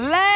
Let